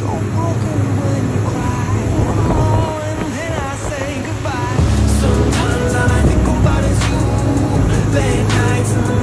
When you cry. Sometimes all I think about is you, Late nights.